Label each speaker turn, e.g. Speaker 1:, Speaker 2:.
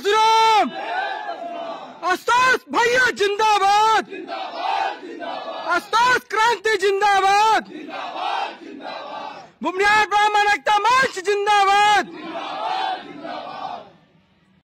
Speaker 1: परशुराम अस्तास भैया जिंदाबाद। अस्तास क्रांति जिंदाबाद। बुमनियाद ब्राह्मण